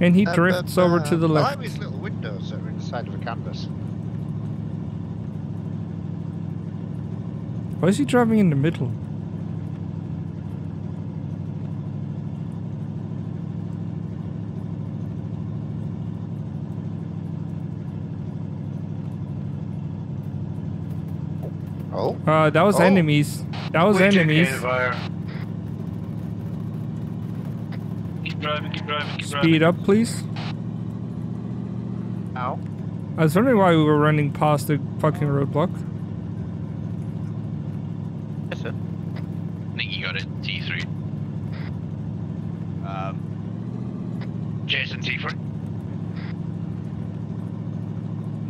And he drifts um, over uh, to the I left. like these little windows that are in the side of a canvas. Why is he driving in the middle? Oh, Uh, that was Oh. enemies. That was We took enemies. Aim fire. Keep driving, keep driving, keep driving. Speed up, please. ow. I was wondering why we were running past the fucking roadblock. Yes, sir. I think you got it. T3. Um, Jason T3.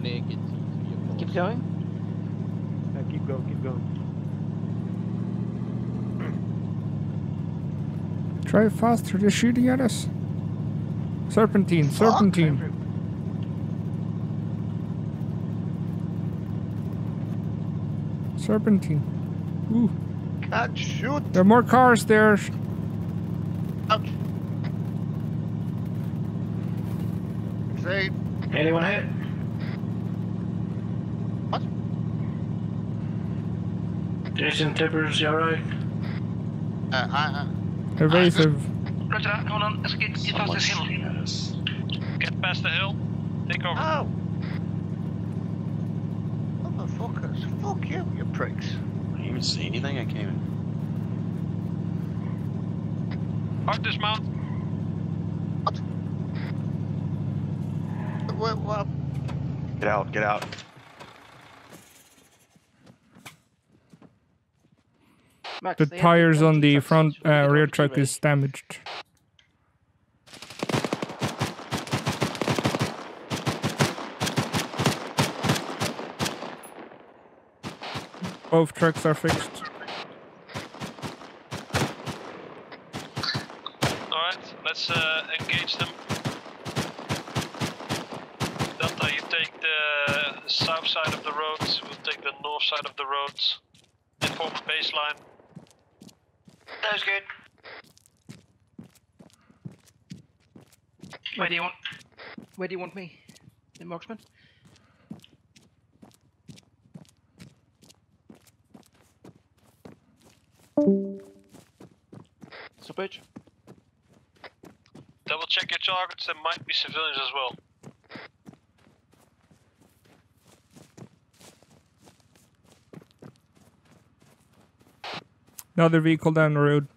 naked T3 Keep going. Yeah, keep going, keep going. Drive faster, they're shooting at us. Serpentine, serpentine. Serpentine. Ooh, Can't shoot. there are more cars there. Ouch. Say, Anyone hit? What? Jason Tippers, you alright? uh, I, Evasive. Roger that. Hold on. Let's get, get past this hill. Get past the hill. Take I, over. ow. Motherfuckers. Fuck you, you pricks. I didn't even see anything. I came in. Hard dismount. Well, well, Get out, get out. The tires on the front uh, rear truck is damaged. Both trucks are fixed. Alright, let's uh, engage them. Delta, you take the south side of the road, we'll take the north side of the road. Inform a baseline. That's good. Where do you want? Where do you want me? In marksman? Bitch. Double check your targets, there might be civilians as well. Another vehicle down the road.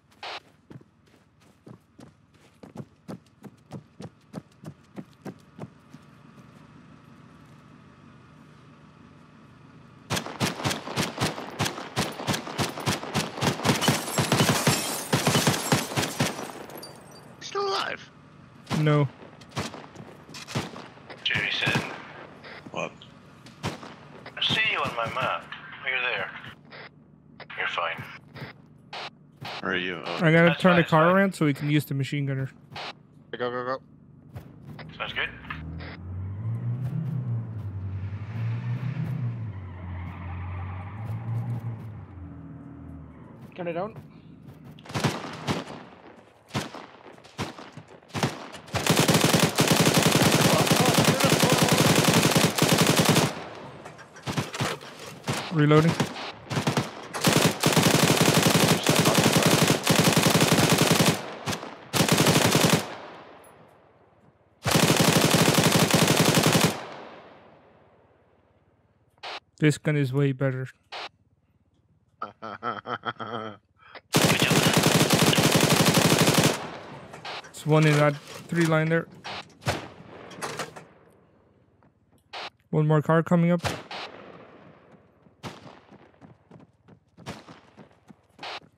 still alive. No. Jason, What? I see you on my map. You're there. You're fine. Where are you? Oh, I'm gonna That's turn fine, the car fine. around so we can use the machine gunner. Go, go, go. Sounds good. Turn it down. Reloading. This gun is way better. It's one in that three line there. One more car coming up. Buzz,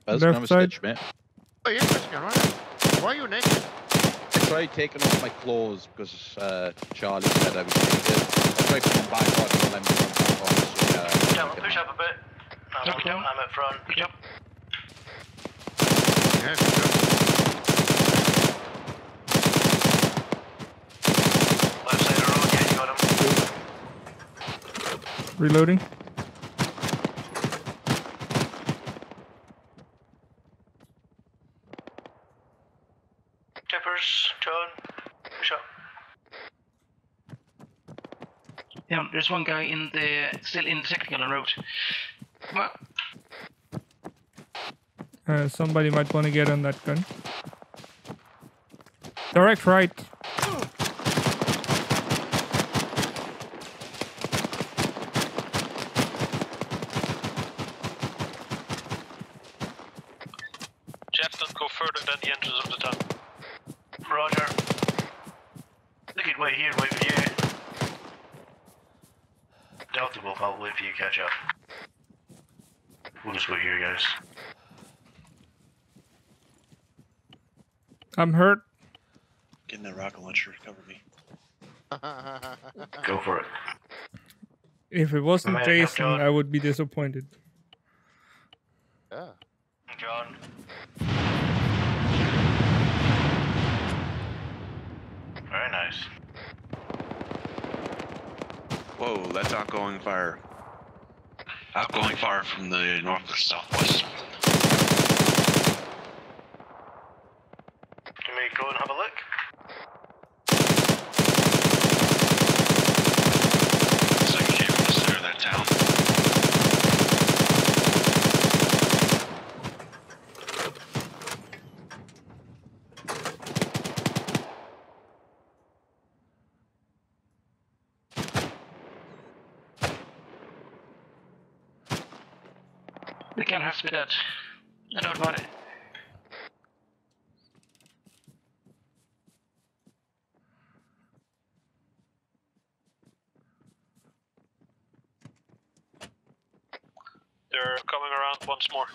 Left can I have a side. stitch, mate? oh, you're just right. Why are you naked? I tried taking off my clothes because uh, Charlie said I was naked. I tried putting back on and let me come back on. I'm, front. Up. Him. Reloading. Tippers, turn. Shot. Yeah, there's one guy in the still in the technical road. Come on. Uh, somebody might want to get on that gun. Direct right. Jeff, don't go further than the entrance of the tunnel. Roger. They could wait here, wait for you. Delta will help wait for you catch up. We'll just wait here, guys. I'm hurt. Getting that rocket launcher. Cover me. Go for it. If it wasn't Jason, I would be disappointed. yeah. John. Very nice. Whoa, that's outgoing fire. Outgoing fire from the north and southwest. Can we go and have a look? Looks like it came from the center of that town. They can't have to dead. I know about it. They're coming around once more.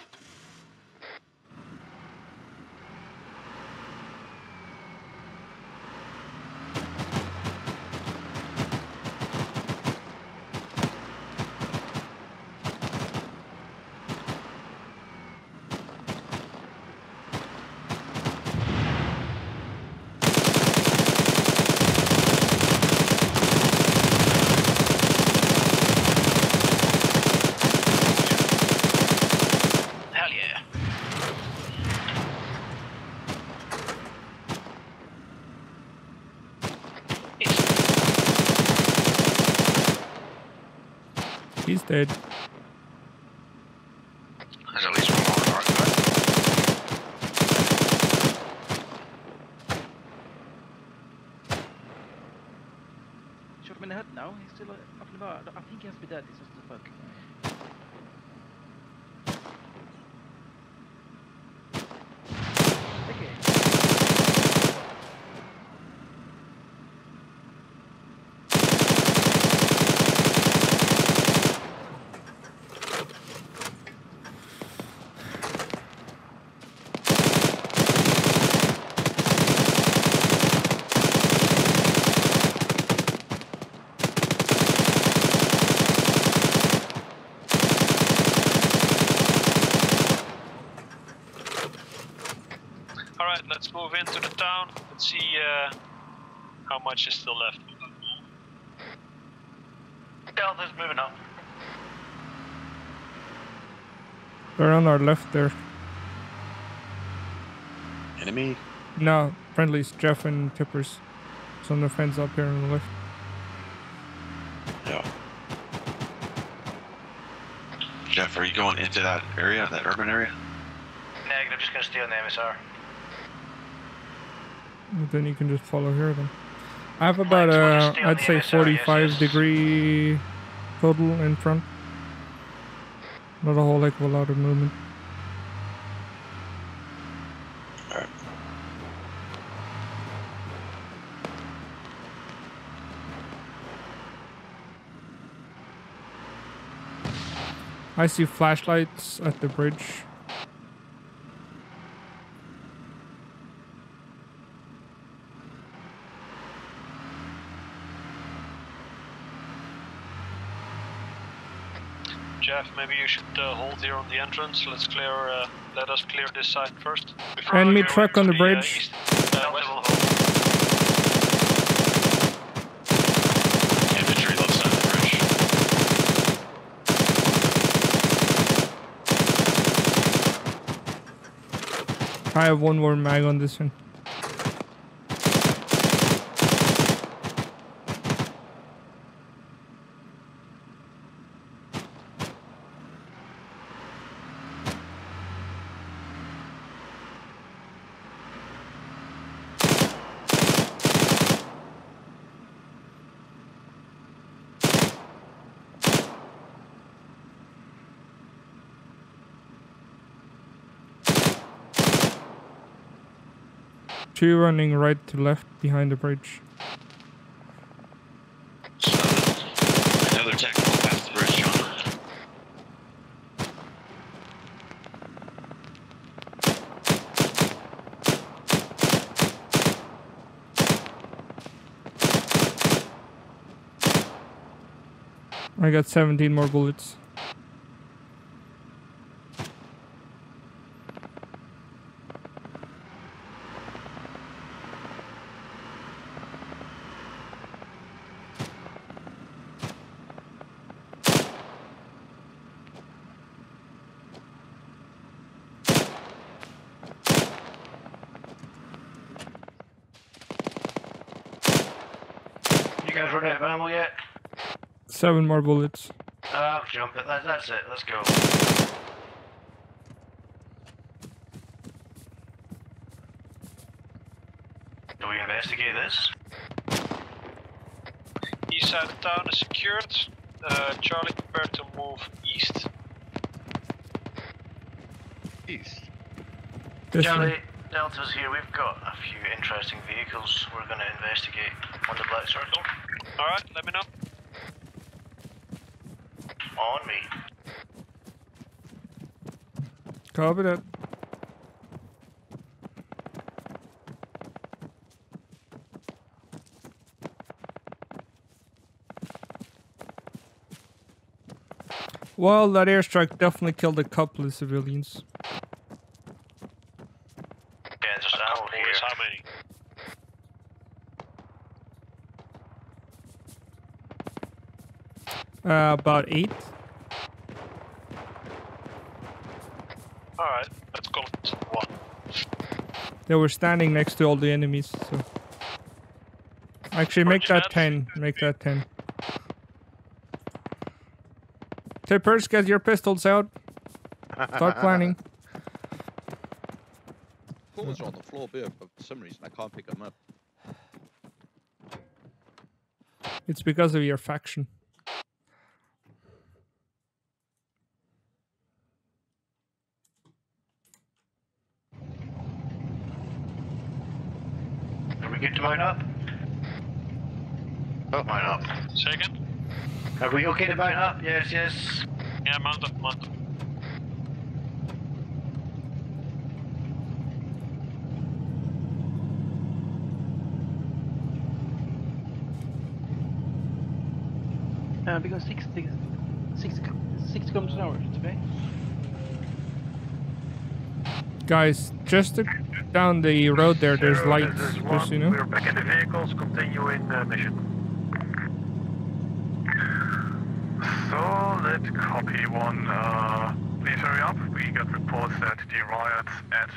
Hell yeah. He's dead. There's at least one more north side. Shot him in the head now. He's still uh, up in the bar. I think he has to be dead. He's just a fuck. Okay. Alright, let's move into the town and see uh, how much is still left. Delta's moving up. They're on our left there. Enemy. No, friendlies, Jeff and Tippers. Some of the friends up here on the left. Yeah. Jeff, are you going into that area, that urban area? Negative, just gonna stay on the MSR. Then you can just follow here then. I have about well uh, just stay on I'd say 45 degree total in front. Not a whole heck of a lot of movement. Alright. I see flashlights at the bridge. Jeff, maybe you should uh, hold here on the entrance. Let's clear. Uh, let us clear this side first. Before Enemy truck on the uh, bridge. east, uh. Infantry left side of the bridge. I have one more mag on this one. Two running right to left behind the bridge. Another tactical past the bridge, John. I got 17 more bullets. You guys run out of ammo yet? Seven more bullets. Ah, jump it. That, that's it. Let's go. Do we investigate this? East side of town is secured. Uh, Charlie, prepare to move east. East. This Charlie, one. Delta's here. We've got a few interesting vehicles we're going to investigate on the Black Circle. Alright, let me know. On me. Copy that. Well, that airstrike definitely killed a couple of civilians. Kansas A ammo couple here. is how many? Uh, about eight. Alright, let's call it one. They were standing next to all the enemies, so. Actually, make that that. 10. Make that 10. Tippers, get your pistols out. Start planning. Clothes are on the floor, but for some reason I can't pick them up. It's because of your faction. Are we good to mount up? Oh, mount up. Say again? Are we okay to mount up? Yes, yes. Yeah, mount up, mount up. Uh, because 60, 60, 60 kilometers an hour today. Guys, just to- down the road there, there's Zero, lights. this Just you know. We're back in the vehicles, continuing uh, mission. Solid copy one. Uh, please hurry up. We got reports that the riots at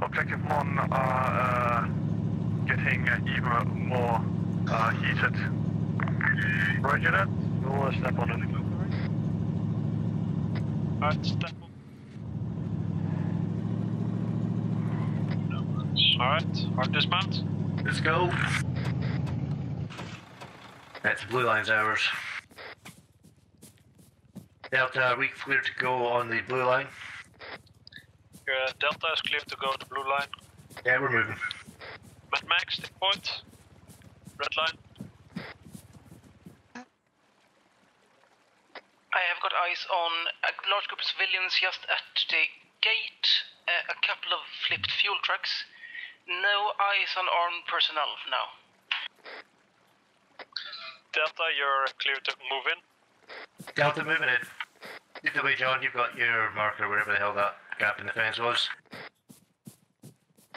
Objective One are uh, getting uh, even more uh, heated. Roger that. We'll uh, step on it. Alright, step up. Alright, hard dismount. Let's go. That's blue line's ours. Delta, are we clear to go on the blue line? Uh, Delta is clear to go to blue line. Yeah, we're moving. Mad Max, stick point. Red line. I have got eyes on a large group of civilians just at the gate, uh, a couple of flipped fuel trucks. No eyes on armed personnel for now. Delta, you're clear to move in. Delta moving in. Lead the way, John. You've got your marker, wherever the hell that gap in the fence was.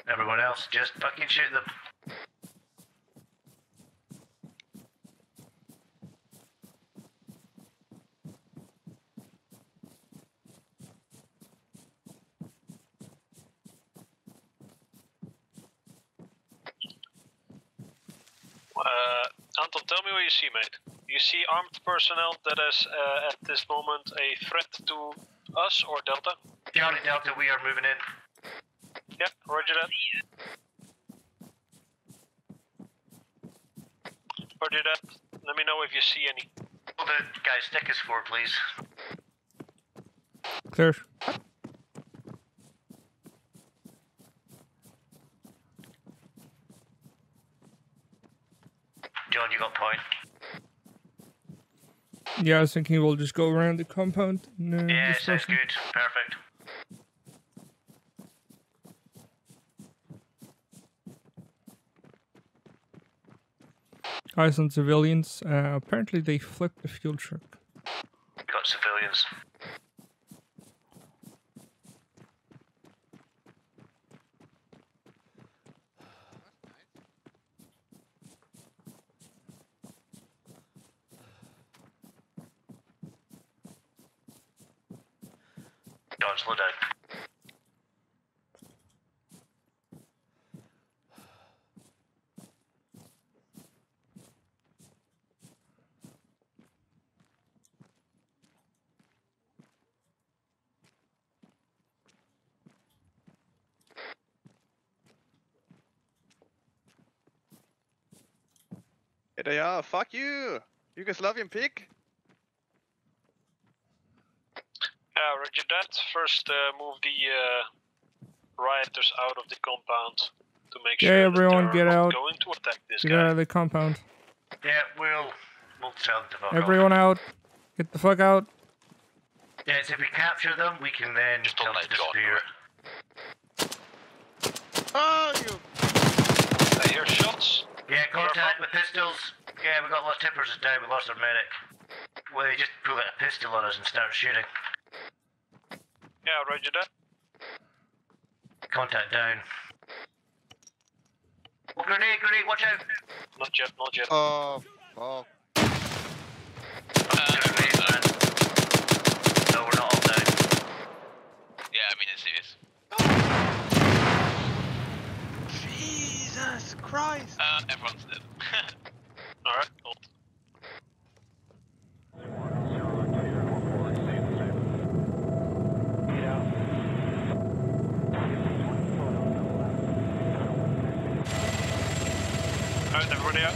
Everyone else, just fucking shoot them. Uh, Anton, tell me what you see, mate. You see armed personnel that is uh, at this moment a threat to us or Delta? Charlie Delta, we are moving in. Yeah, roger that. Roger that. Let me know if you see any. Hold it, guys. Stick us four, please. John, you got point. Yeah, I was thinking we'll just go around the compound. And, uh, Yeah, sounds good. Perfect. Eyes on civilians. Uh, apparently they flipped the fuel truck. Got civilians. John, slow down. Here they are. Fuck you, Yugoslavian pig. Yeah, roger that. First, uh, move the uh, rioters out of the compound to make Yeah, sure everyone that they're get not out. going to attack this Get guy. out of the compound. Yeah, we'll we'll tell them to fuck off. Everyone out. Get the fuck out. Yeah, so if we capture them, we can then Just tell them to disappear. Oh, you. I hear shots. Yeah, contact with pistols. Yeah, we got lost tippers is down. We lost our medic. Well, they just pull out a pistol on us and start shooting. Yeah, roger that. Contact down. Oh, grenade, grenade, watch out! Not yet, not yet. Oh, fuck. Grenade, man. No, we're not all down. Yeah, I mean, it's serious. Jesus Christ. Uh, everyone's dead. Alright, hold. Alright, everybody out.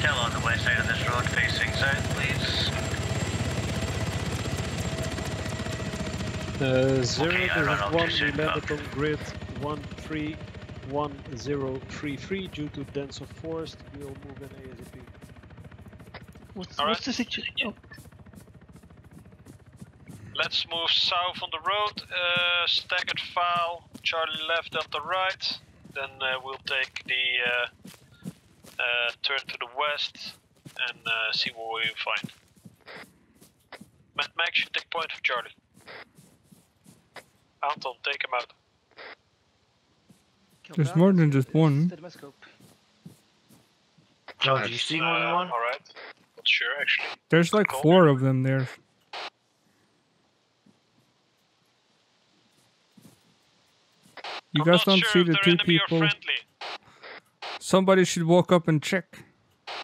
Tell on the west side of this road facing south, please. Uh, zero, Okay, I is one, we soon, landed on grid 131033 due to dense of forest. We'll move in ASAP. What's, Alright. what's the situation? Oh, Let's move south on the road. Uh, staggered file. Charlie left, Delta right. Then uh, we'll take the uh, uh, turn to the west and uh, see what we find. Ma- Max should take point for Charlie. Anton, take him out. There's that. more than just one. the Damascope. John, do you see more than Uh, one? Alright. Not sure actually. There's like four of them there. You I'm guys don't sure see the two people. Somebody should walk up and check. Uh,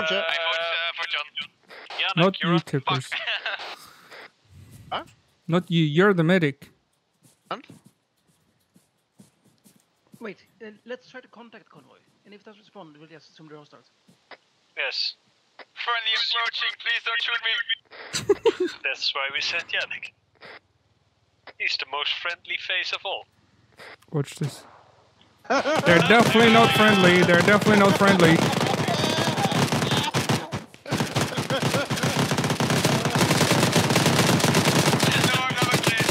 I vote uh, for John. Yannick, Not you're you. Tippers. Huh? Not you. You're the medic. Wait, uh, let's try to contact convoy. And if it doesn't respond, we'll just assume they're hostile. Yes. Friendly approaching, please don't shoot me. That's why we sent Yannick. He's the most friendly face of all. Watch this. They're definitely not friendly. They're definitely not friendly. No, I'm not okay.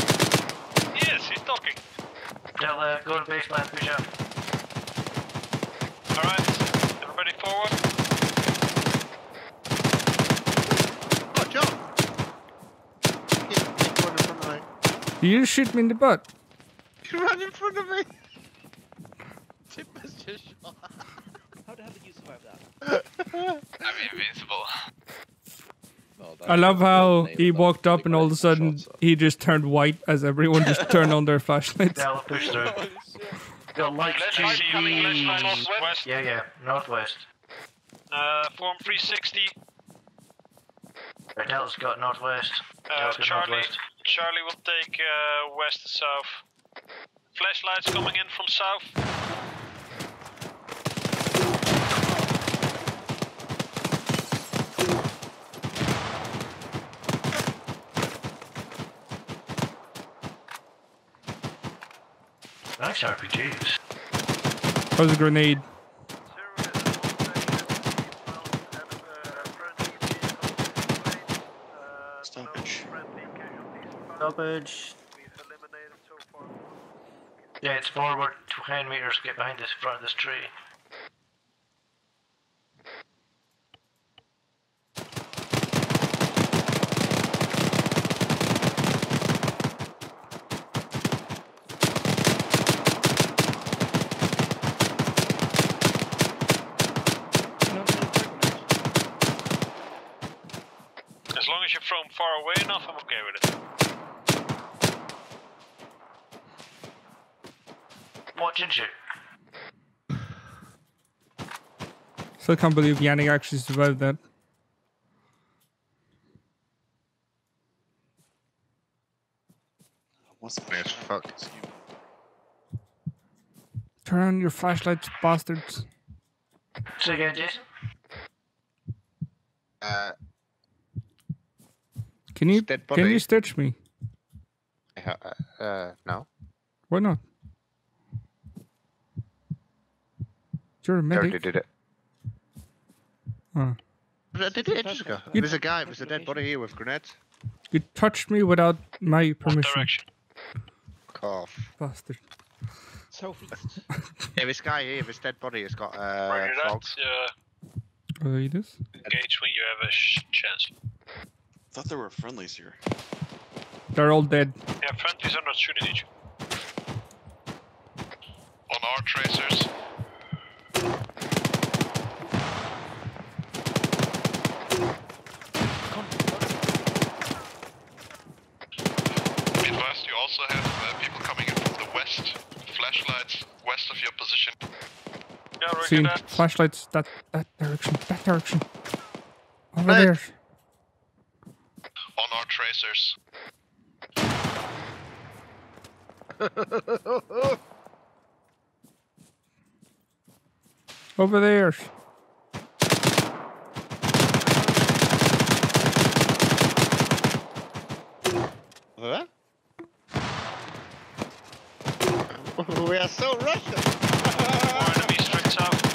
Yes, he's talking. Tell, uh, go to baseline, push up. Alright, everybody forward. Oh, John. He, he ran in front of me. You just shoot me in the butt. He ran in front of me. Tippers just shot. How the hell did you survive that? I'm invincible. No, I love how he walked up and all of a sudden shots, so. he just turned white as everyone just turned on their flashlights. Tell, push. Got lights Let's to try coming, let's the try northwest. Yeah, yeah, northwest. Uh, form 360. Right, Delta's got northwest. Uh, Charlie, northwest. Charlie will take uh, west to south. Flashlights coming in from south. Nice RPGs. That was a grenade. Stoppage. Stoppage. Yeah, it's forward 10 meters, get behind this front of this tree. As long as you're from far away enough, I'm okay with it. Watching you. Still can't believe Yannick actually survived that. What's the Yes, fuck. Turn on your flashlights, bastards. Say again, Jason. Uh, Can you can you body. stitch me? uh, uh, no. Why not? You're a I already medic. did it. Oh. I did it ages ago. You- There's a guy, there's a dead body here with grenades. You touched me without my What permission, direction? Cough. bastard. Southeast. Yeah, this guy here, this dead body has got uh, Where you're frogs. at, uh, Oh, it is. engage when you have a sh- chance. Thought there were friendlies here. They're all dead. Yeah, friendlies are not shooting at you. On our tracers. Be advised, you also have uh, people coming in from the west. Flashlights west of your position. Yeah, roger Seen that. flashlights that that direction, that direction. Over Right. there. On our tracers. Over there. Huh? we are so Russian. More enemies straight south.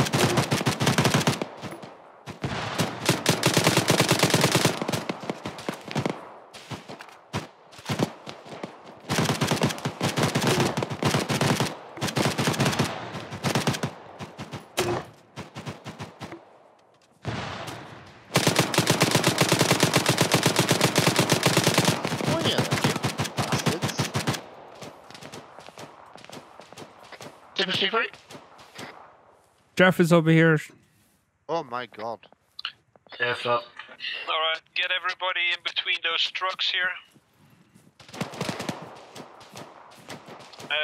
Oh yeah, you bastards. Tip of secret? Jeff is over here. Oh my god. Yes, up. Alright, get everybody in between those trucks here.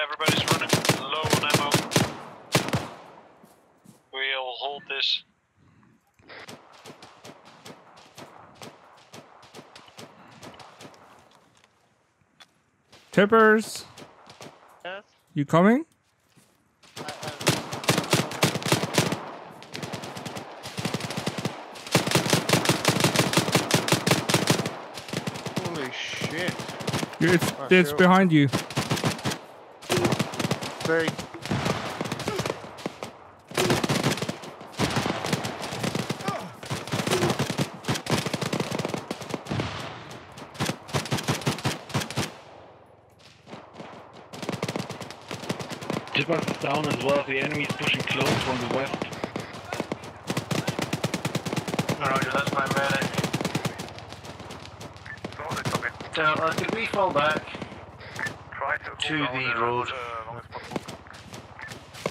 Everybody's running low on ammo. We'll hold this. Tippers, Yes. you coming? It's Oh, it's behind you. Very. Tippers is down as well. The enemy is pushing close from the west. Roger, that's my medic. Now, uh, could we fall back Try to to hold down, the uh, road? as long as possible.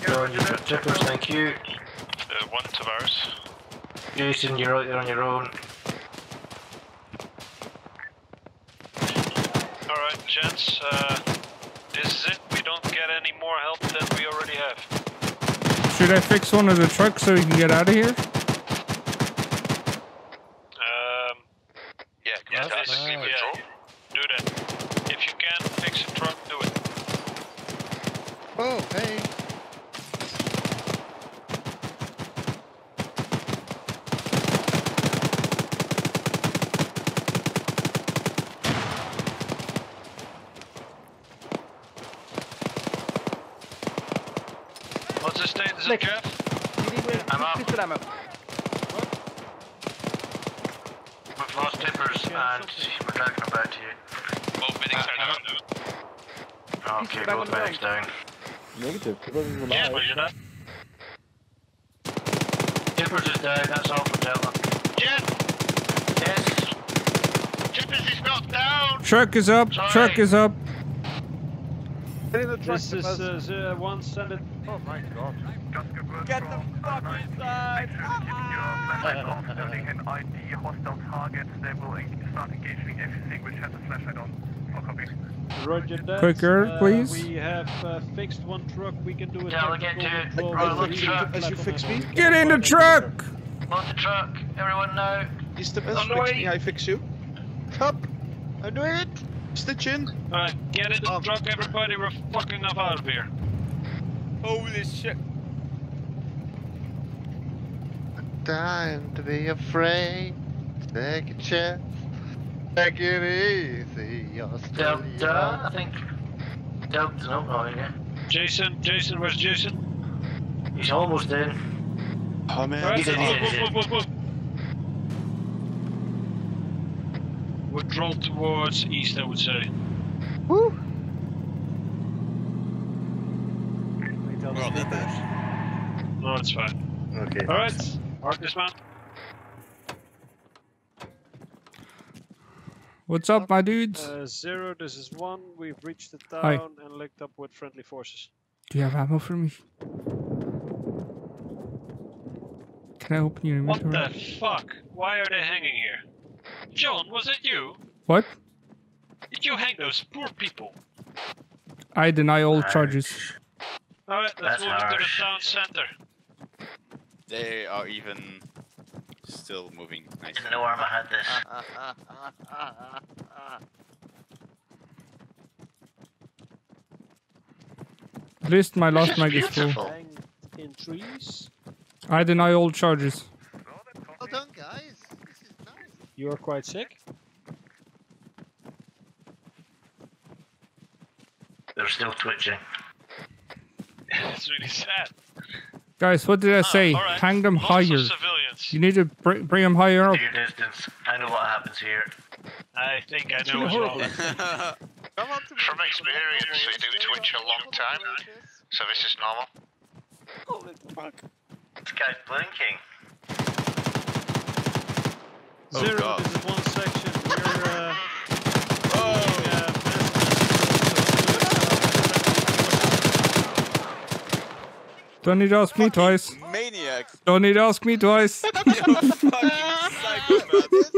John, you've got tippers, thank you. Uh, one Tavares. Jason, you're out there on your own. Alright, gents, uh, this is it. We don't get any more help than we already have. Should I fix one of the trucks so we can get out of here? Um, Yeah, yeah, can we this, technically yeah, withdraw? do that. If you can fix a truck, do it. Oh, hey. What's the status Flex. of Jeff? You need with I'm up. pistol ammo. We've lost tippers and we're dragging them back to you. Both medics are down. Okay, back on both the medics down. Negative. Tippers is alive. Yes, you're not. Tippers is down, that's all from Delta. Jeff! Yes. Tippers is not down! Truck is up. Sorry. Truck is up. Get in the truck. This is Tippers. uh, zero one send it. Oh my god. Just a word Get the from fuck nine. inside. Make sure to keep your flashlight off. Sending an ID hostile targets. They will en- start engaging everything which has a flashlight on. Copy. Roger that. Quicker, Uh, please. We have uh, fixed one truck. We can do a Yeah, get tactical to it. control Right, with let's the truck. As you fix me? Get in the truck. Load the truck, everyone now. Is the best On the fix way. me? I fix you. Up! I do it! Stitch in. Alright, get in the truck, everybody. We're fucking up out of here. Holy shit. Time to be afraid. Take a chance. Take it easy, Australia. Delta, I think. Delta's not oh, going oh, yet. Jason, Jason, where's Jason? He's almost in. Oh man. Alright, He's in, move, he's in, move, move, move, move. Withdraw towards east, I would say. Woo! Well, did that. No, it's fine. Okay. Alright, arc this man. What's up, my dudes? Uh, zero, this is one. We've reached the town Hi. and linked up with friendly forces. Do you have ammo for me? Can I open your inventory? What the fuck? Why are they hanging here? John, was it you? What? Did you hang those poor people? I deny all charges. Alright, let's That's move into the town center. They are even still moving nicely. Didn't know Arma had this. At least my last Just mag is full. in trees. I deny all charges. Well done, guys. This is nice. You are quite sick. They're still twitching. it's really sad. Guys, what did I Ah, say? alright. Hang them Lots higher. Civilians. You need to br- bring him higher up. To your distance. I know what happens here. I think I know as well. Come up to me. From experience, they do twitch a long time, so this is normal. Holy fuck. This guy's blinking. Oh, Zero, God. this is one section. We're uh, Oh! Don't need to ask me twice. Maniacs! Don't need to ask me twice. You fucking psychopaths!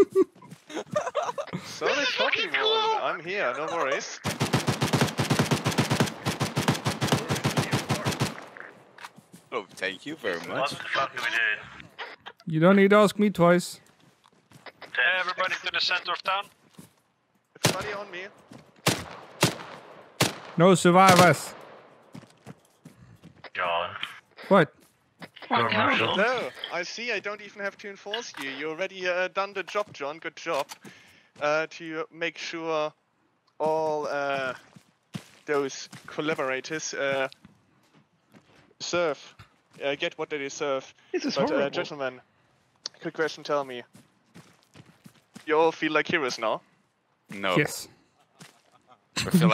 Sorry, talking one. I'm here, no worries. Oh, thank you very What much. the fuck are we doing? You don't need to ask me twice. Everybody to the center of town. Everybody on me. No survivors. John. What? Court. No, I see. I don't even have to enforce you. You already uh, done the job, John. Good job. Uh, to make sure all uh, those collaborators uh, serve, uh, get what they deserve. This is but, uh, horrible. gentlemen, quick question. Tell me, you all feel like heroes now? No. Yes. I feel